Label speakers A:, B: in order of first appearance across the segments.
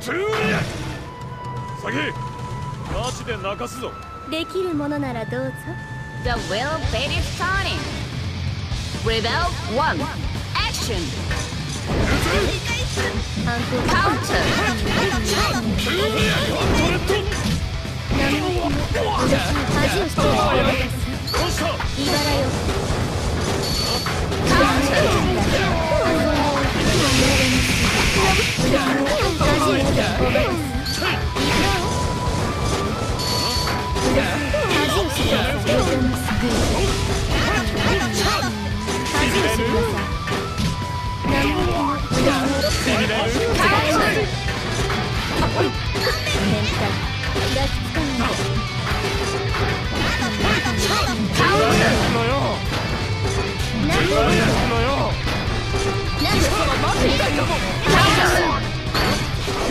A: トゥーリア先マジで泣かすぞ
B: できるものならどうぞ
C: The will fade is starting. Rebel 1. Action.
B: 反抗
C: Counter.
A: トゥーリアトレット
B: 生意気も恥をしてやる
A: の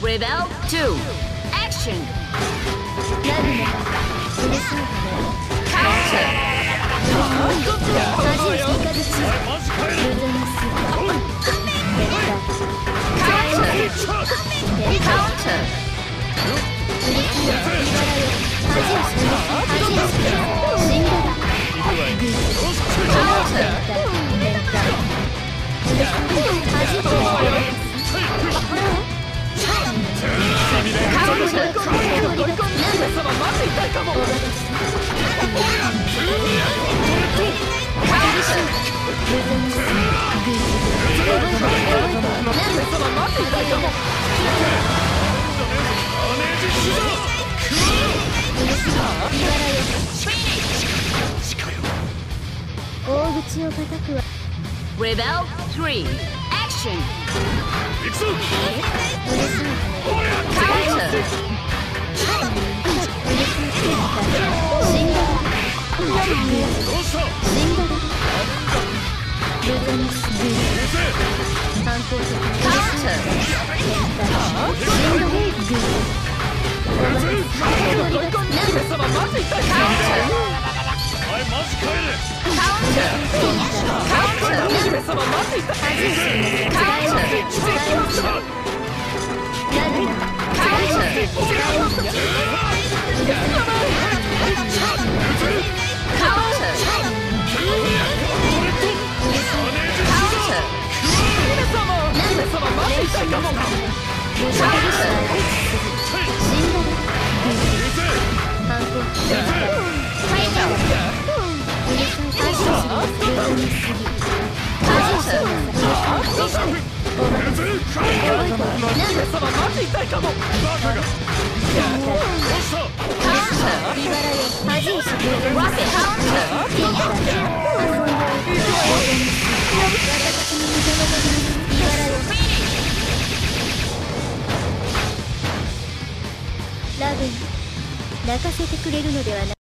C: Rebel 2. Action. Counter. Counter.
B: みで顔もく
C: 見
A: レベル
C: 3
A: どうした
B: 反
C: Counter.
A: ラブに泣かせてくれるのではない。